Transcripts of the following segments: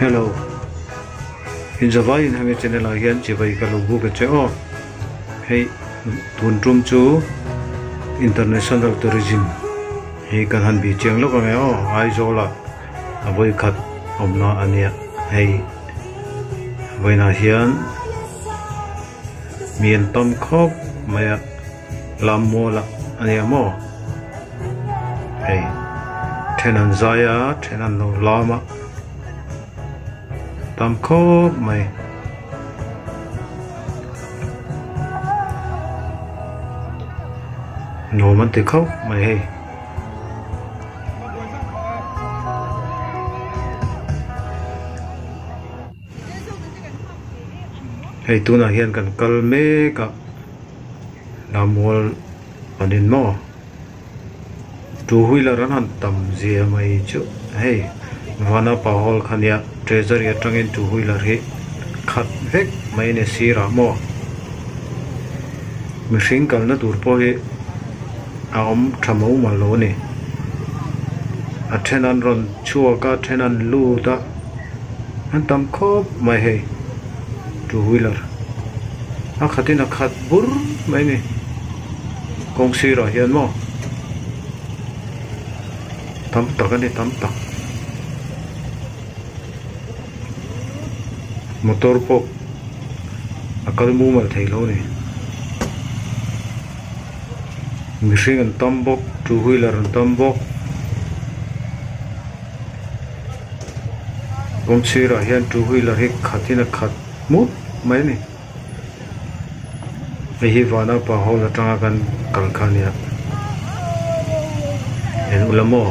hello. In java in hame channel a hian chi vai ka lo bu ke che o hei tun trum chu international tourism. Hei kan han bi cheng lo ka me o ai zo la. A voi khat om na ania hei voi na hian. Miền tom khop maya lam mo la ania mo. Hey thenan zaya thenan no lama tâm khô mày. Nổ mất từ khóc mày hay tu là hiện cần cần mê cả làm mua ở đến mò. Tu huy là rất hẳn tầm gì mày chứ. Hay và nó bảo hol khăn nhạc ya tangin tu hui la he khat vek mai ne sira mo. Mi hring kal na tur po he a thamo ma lo ni. A thenan ron chua ka thenan lu ta. An tam khop mai he two wheeler a khatin a khat bur mai ni. Kong si ra hian mo. Tam tak ani, tam tak. Motor po akal mu mal thei lo ni mihring an tam bawk two wheeler an tam bawk kong sirah hian two wheeler hi khatin a khat mut mai ni hi vana pa ho hol atanga kan kalkhania en ulamo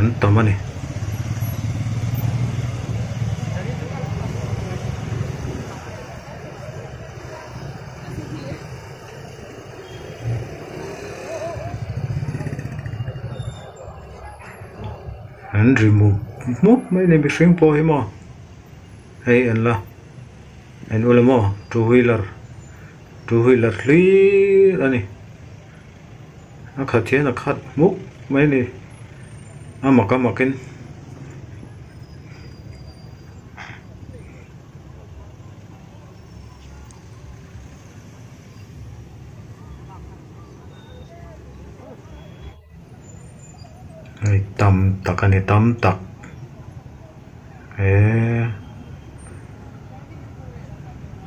an tamani an remove mut mấy nên bị shring po hi mo hey an la an ula mo two wheeler two wheeler lý anh nó khát thế nó khát a mấy muk à ni cái maka makin Rồi tầm tật anh ấy tầm tật. Thế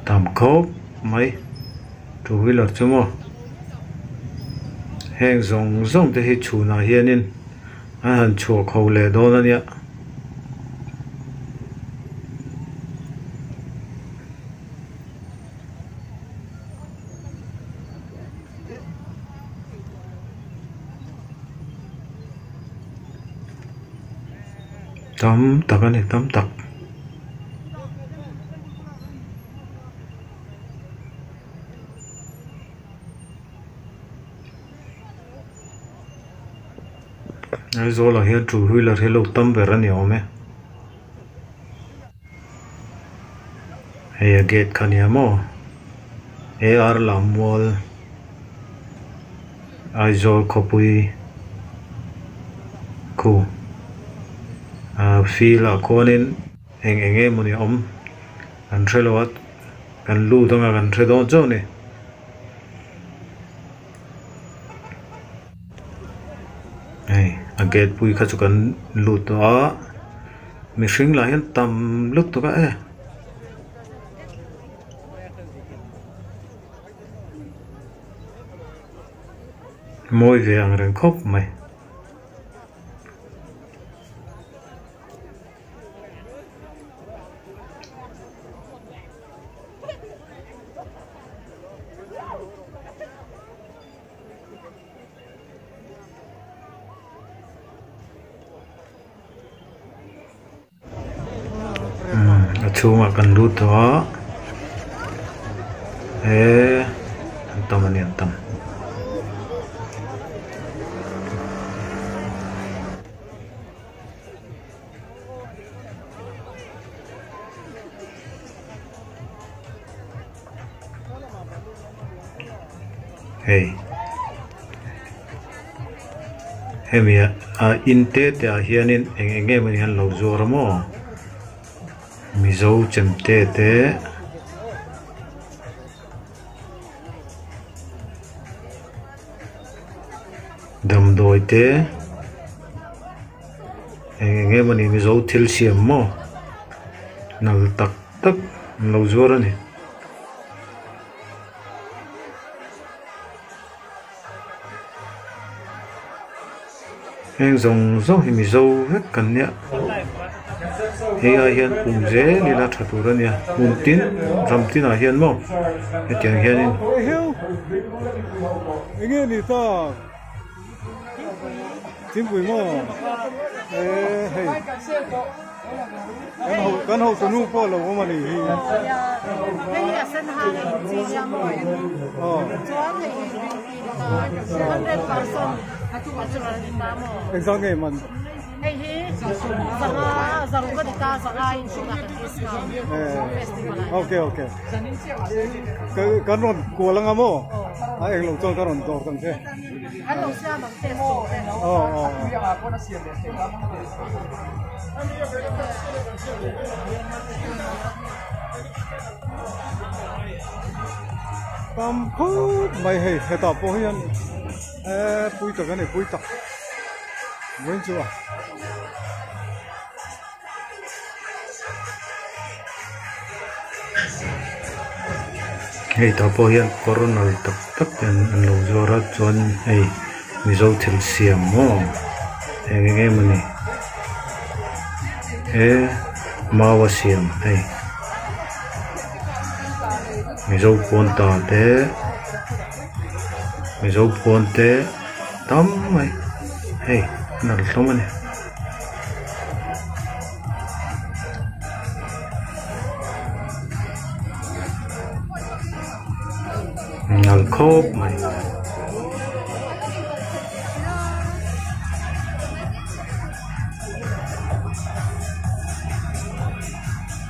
Tầm khốp mấy. Chú vi lật chứ mô Hẹn rong rong thì hết chủ nào hiên nên. Anh hẳn chùa khẩu lệ đô nè nhá tập anh này tắm tập ai zo là hiện chủ huy là thế lục tâm về ra nhiều mẹ. Hay gate khăn nhà mò. AR làm wall ai zo copy cool à phi là con nên anh anh em muốn om. Anh chơi lo anh lu tông anh chơi đó cho nè này anh get bui khá chụp anh lu đó mình sinh lại hiện tầm lúc đó cái môi về anh đang khóc mày chung mà cần lút đó ê an tâm anh yên tâm hey hemi a in te te a hianin eng enge mani han lo zuar mo mizo chem te te dam doi te nghe enge mani mizo thil siam mo nal tak tak lâu zuar ani heng zong zo hi mi zo hết cần nia a hian um je ni la tha tur ania um tin ram tin a hian mo he tiang hian in nghe đi ta chính quỷ mò ê hey cái hậu cái hậu sunu po là mà đi cái nhà sân hàng chỉ cho mọi ờ cho thì hundred person hatu macam di tamo exam game man hey zanga zaruga de ta zanga in shuna ka kiska festival okay okay ka kanon kolanga mo a eng long chon kanon dor kan se an long sia mang te mo oh oh tam phu mai he he ta po hian eh pui ta ga ne pui ta wen chu à hei ta po hian coronal tak tak ten an lo zuar a chuan hei mizo thil siam mo eng enge mani he mawa siam hei mizo pon ta te mizo pon te tam mai hei nal mày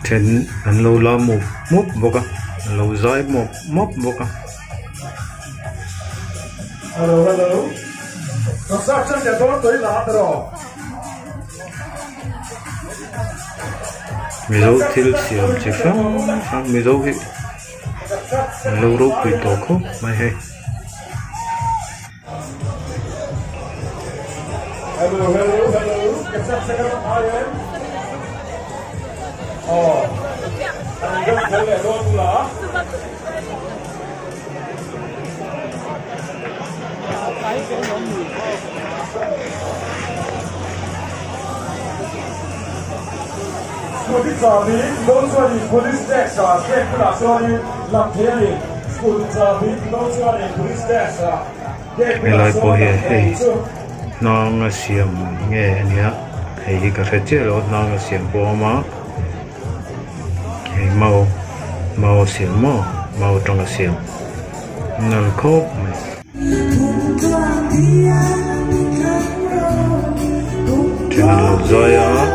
then an lo la mop mop boka an lo zai mop mop boka Hello, hello. Construction nhà tôi tới là rồi. mizo thil siam che sang sang mizo hi an lo ro pui to kho mai hei Hello, hello, hello. Construction cái nó ai Ồ. Anh rất thấy là luôn là. Police Army, those who are in police desk are check for us on làm. Police Army, police hey này. hi màu màu xỉu màu màu trong là xỉu. Nal khốp mai trên lo rơi á.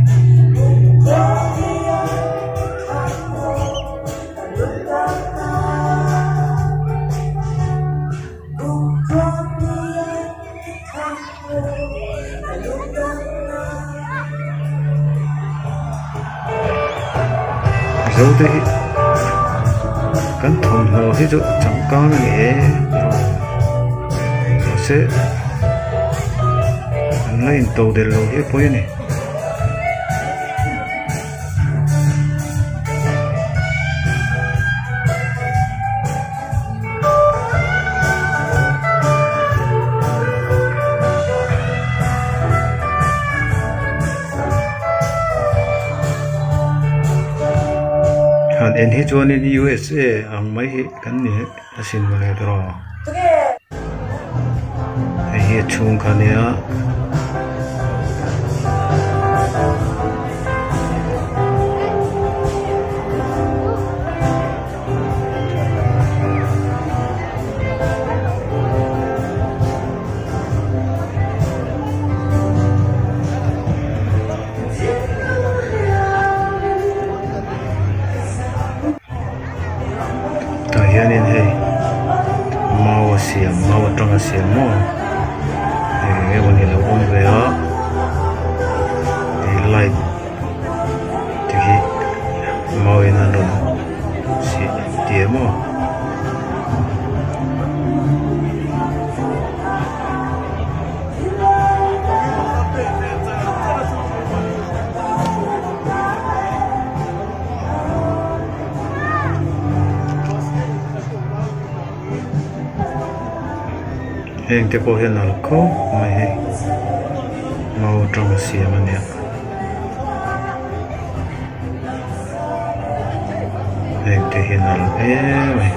thế cắn thùng hồ hết rồi chẳng có nghĩa. Nó sẽ lên tàu để lâu hết bối này. 애니 조니 USA 악마이 간니 하신 거래더 라. 이게 좋은 가네 야. Mau mo hei wani light. Ti hi mau si heng te po hian al mày mai hei mau atang a siam ania heng te hian al cái mai.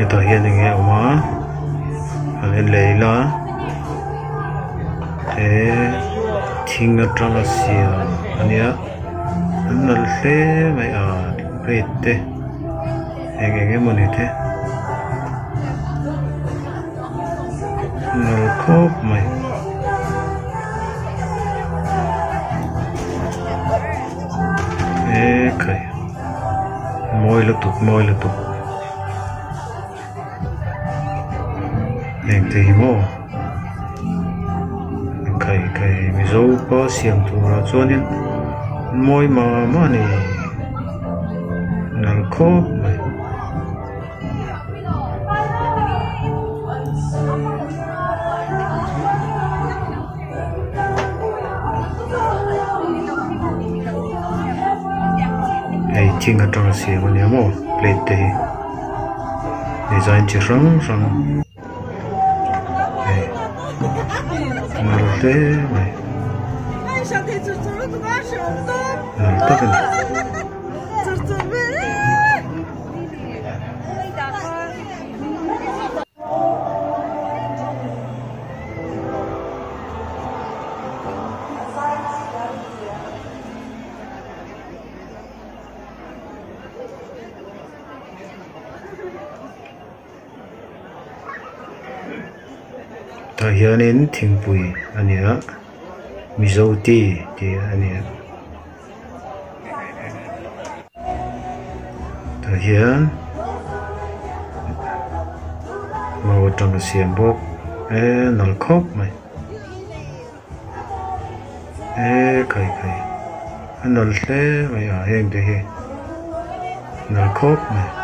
Ito hiyan ang iya uma Alin leila. Eh thing na tang a siam ania an nal hle mai a peit te eng eng emaw ni te nal khawp mai e khai mawi la tuk mawi la tuk eng te hi maw himo Kai kai mi zo pa siam tu ra chuanin Moi ma ma ni này ko mai Ei ching ka tang siam ni mo để te hi Design chi rang rang 对对。哎，小腿子，走路怎么样？小腿。不可。ta hianin thingpui ania mizo ti ti ania ta hian mau tang siam bok e nal khop mai e kai kai nal hle mai a heng thế hi nal khop mai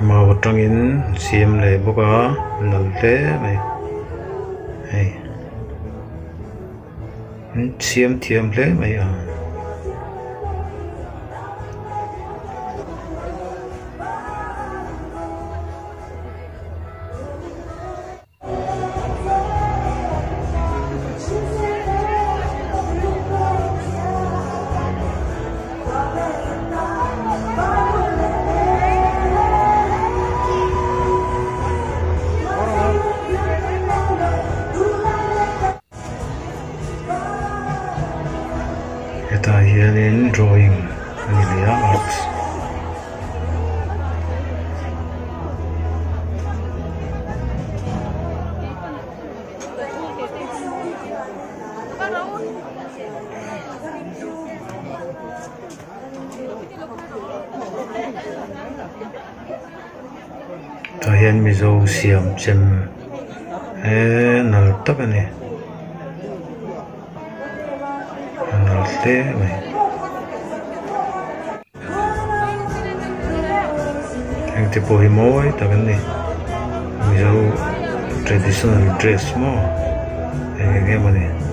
mau tangin siam le boka lal lần mai hei siam thiam hle mai à Heta hianin drawing ani leia art ta hian mizo siam chem e nal tak ani nal hle mai heng te pawh hi mawi tak an ni mizo traditional dress mo heng enge mani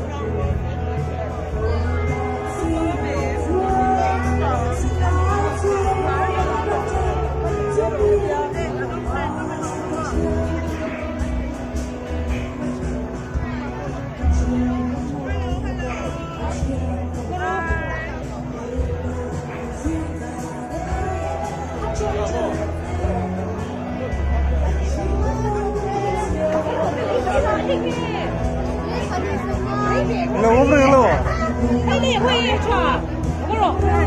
也可以吃不弄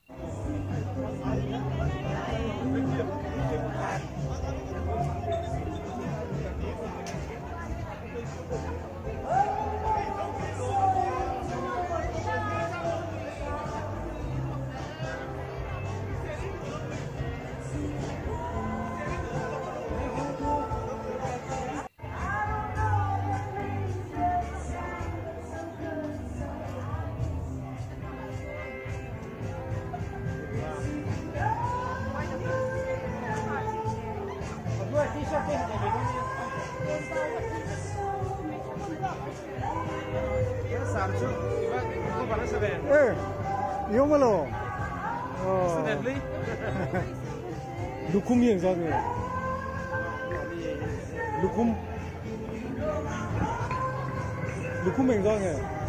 ？Eh, yo mo lo. Oh. Lukum yang sao nè. Lukum. Lukum yang sao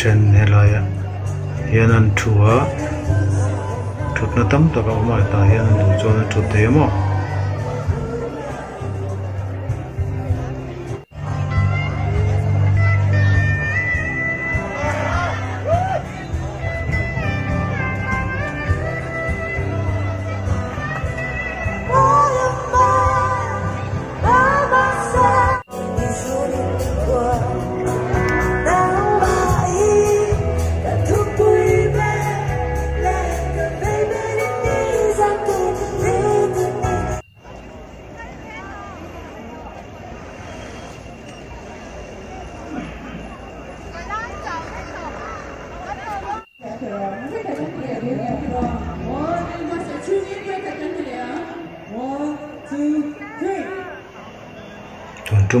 ten helaya yanan tuwa tutna tam taka uma ta yanan tu zona tu deyamo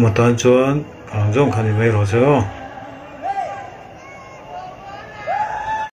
tuần trung mà tan chuan phang zong khani mai ro che o